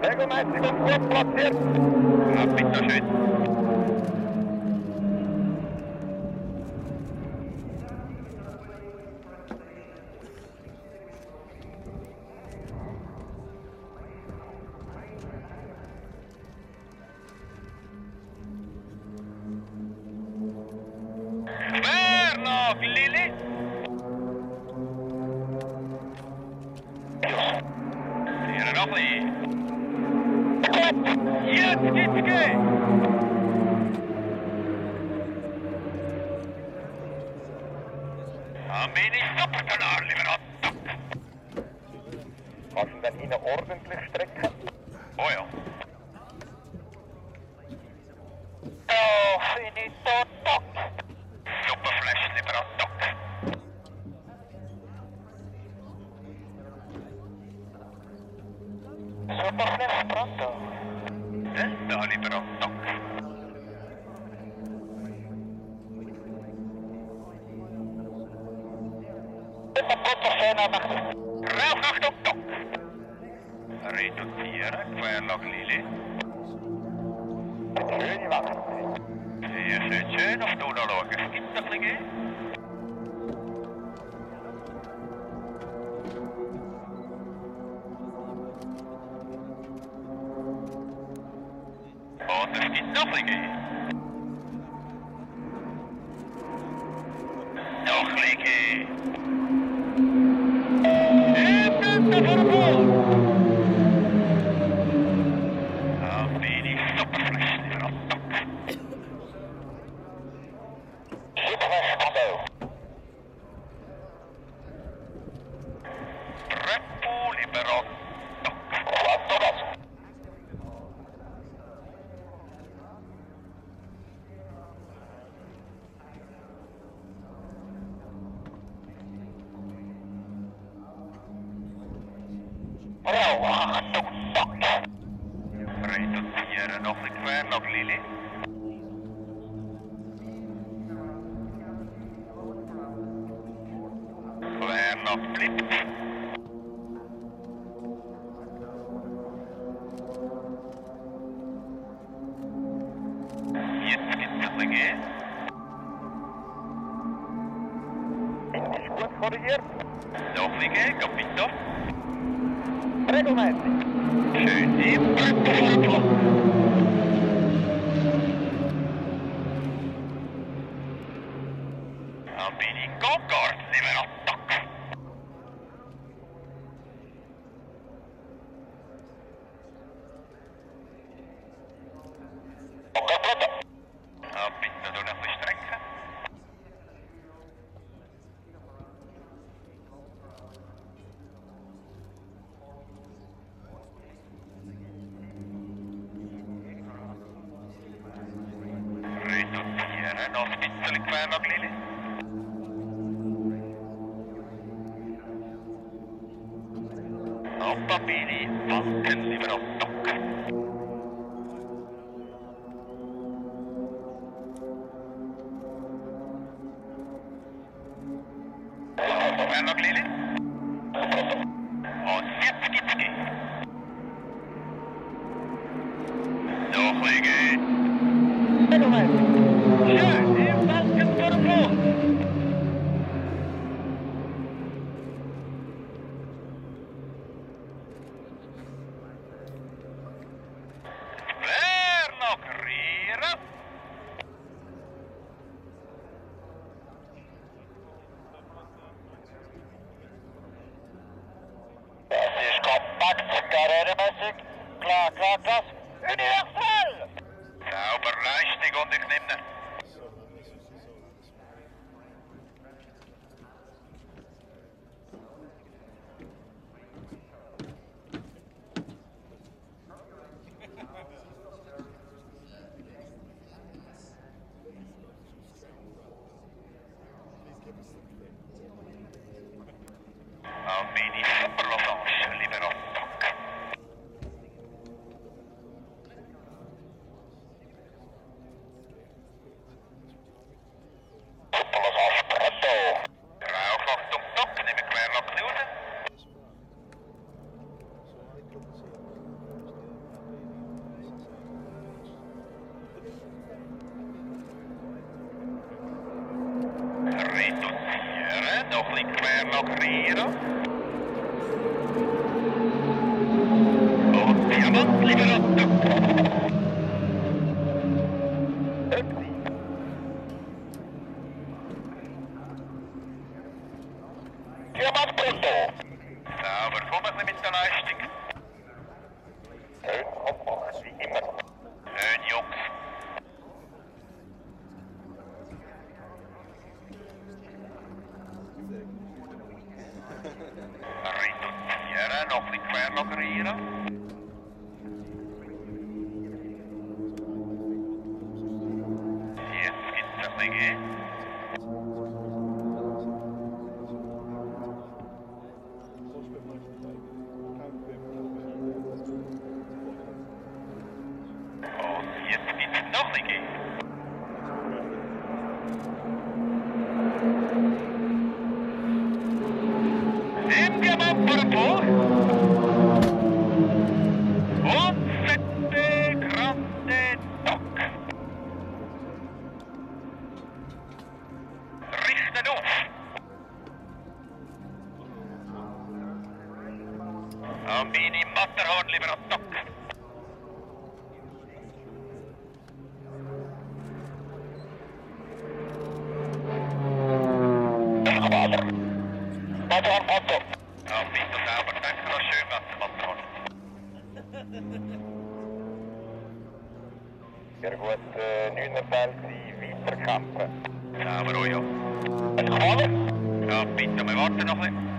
Bürgermeister, gut platziert. Ja, bitte schön. Armenisch Kannst du denn Ihnen ordentlich Strecke? Oh ja. Oh, finito. Roerig op top. Reduceren, kwijlog Lili. Steun je wat? Zie je ze, of doen kurz korrigiert. Nachliegen, geht weiter. Regelmäßig. Schön, immer. Soll ich 200 Lily. Kontakt, karrieremäßig. Klar, klar. Universal! Sauber, leistig und ich nehme Liberotto. Water. Matterhorn pronto. Ambito sauber, danke noch schön, Matterhorn. Sehr gut, äh, Neunerfeld, Sie weiterkämpfen. Sauber, oh ja. Gevallen? Ja, bitte, wir warten noch ein bisschen.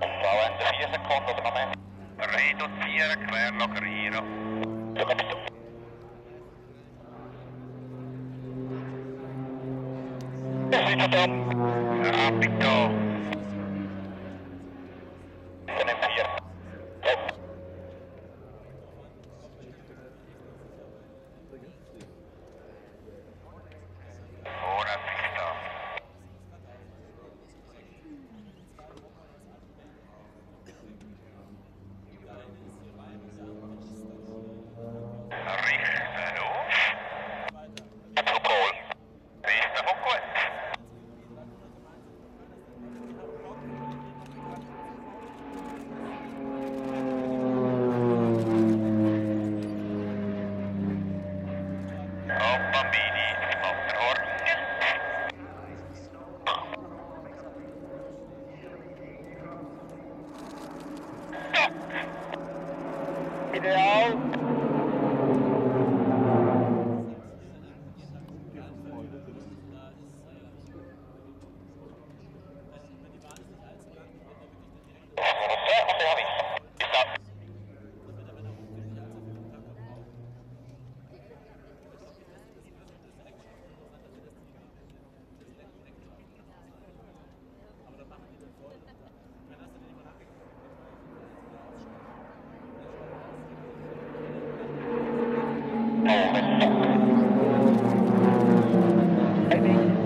Zou Ende 4 Sekunden oder noch mehr? Reduzieren, quer logrieren. Ja, bitte. Ja, zit stop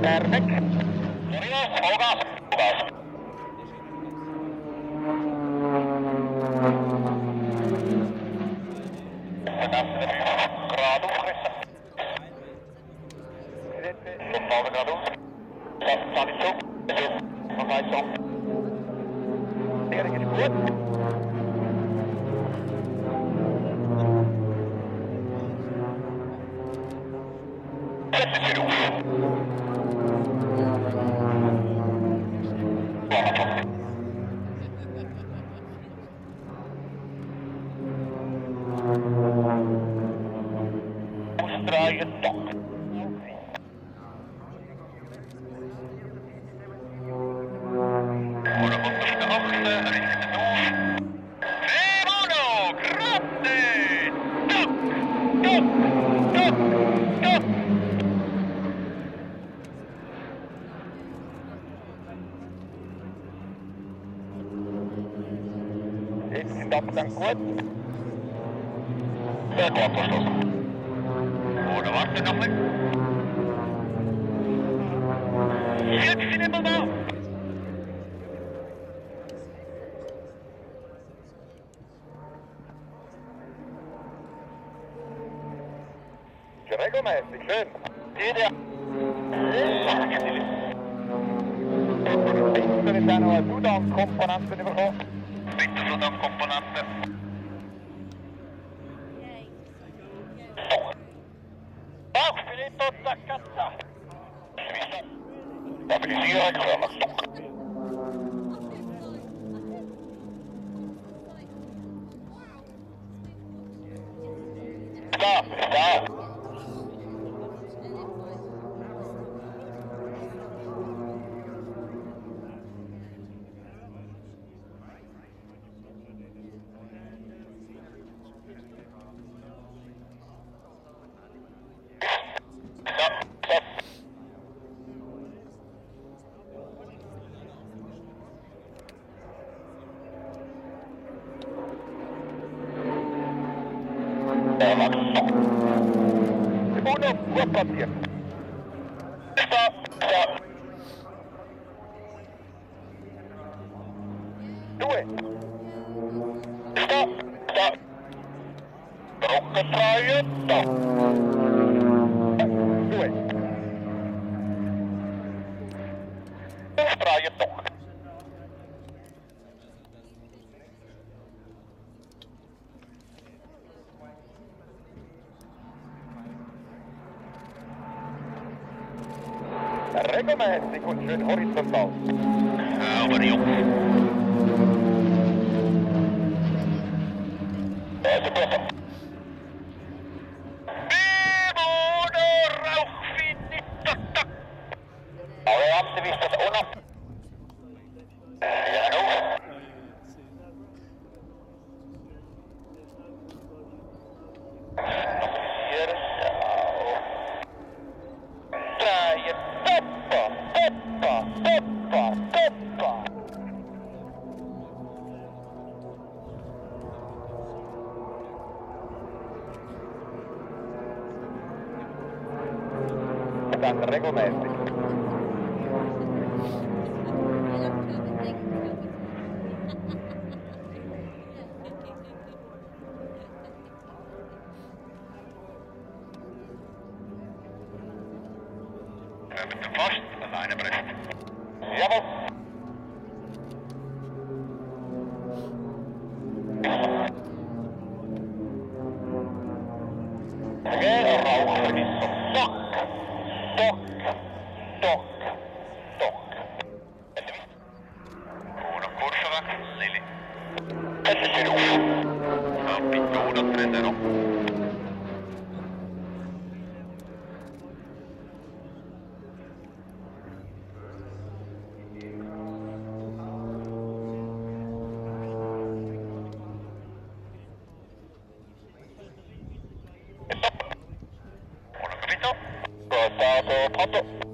Perfect. Motor abgeschlossen. Oder warte noch mit. Jetzt in den Moment. Regelmäßig, schön. Jeder. Ich würde gerne noch einen Zudamm-Komponenten bekommen. wyglądał komponantem. Tak, chwilę to tak kasa. Dlatego się nie reklamach. Stop, stop. stop here. Stop, stop. Do it. Stop, stop. Broke the tire, stop. und schön horizontal. Ja, aber Jungs. Kontakt. Fast an einer Brust. Jawohl. Bravo Papa.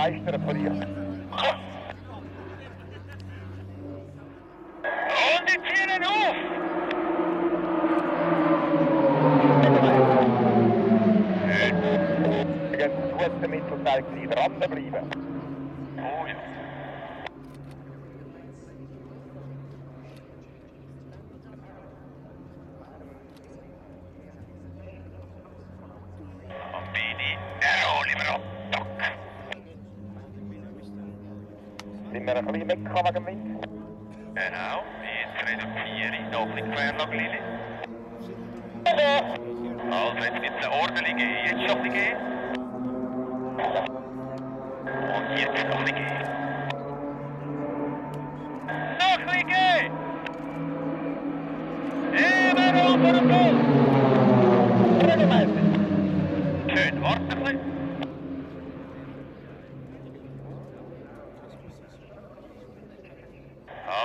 begeistert von ihr. Mittelteil dranbleiben. Oh ja. Und beide, er hol ihn ab. Bisschen weggekommen wegen dem Wind? Genau, jetzt reduziere ich noch ein Querlag Lili. Eine ordentliche, jetzt schon ein bisschen. Und jetzt noch ein bisschen. Noch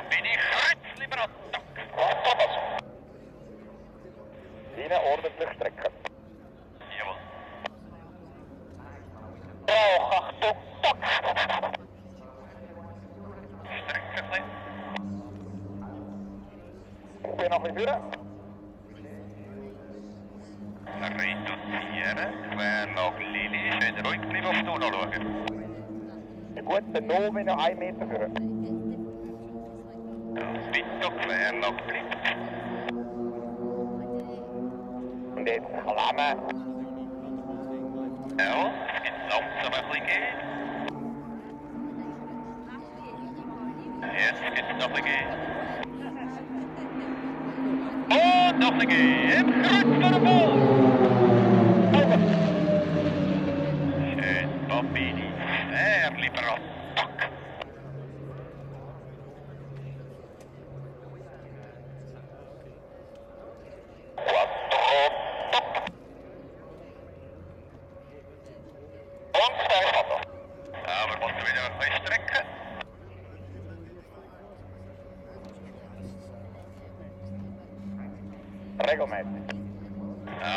Bin ich Attack. Ihnen ordentlich strecken. Jawohl. Rauch, Achtung, ein bisschen. Ich bin noch ein bisschen führen. Reduzieren. Querlag Lili. Schön ruhig bleiben auf die Uhr schauen. Ein guter Novi noch einen Meter führen. Es noch ein bisschen Gehen. Und ein bisschen Gehen. Im Kreuz vor dem Ball. Schön, Bambini. Sehr lieber Prego, Matt.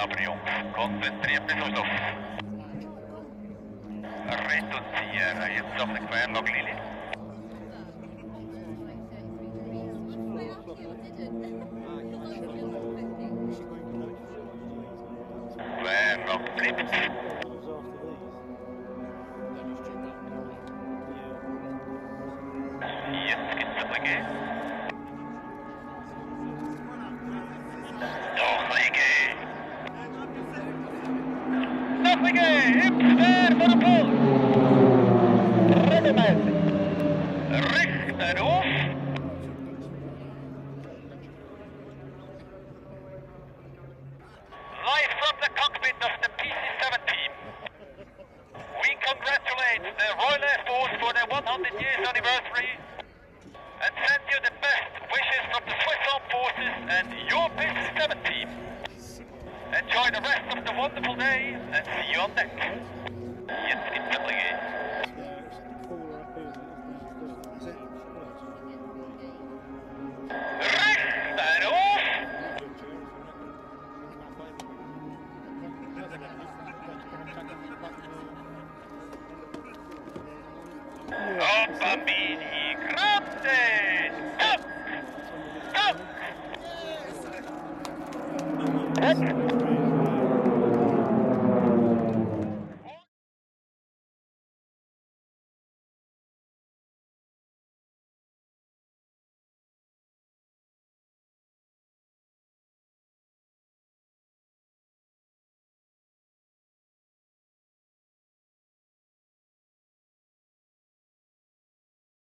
Aprium, content 3 minutos. Retto Zier, jetzt auf den Quellen noch Lilith. Hoppa bin!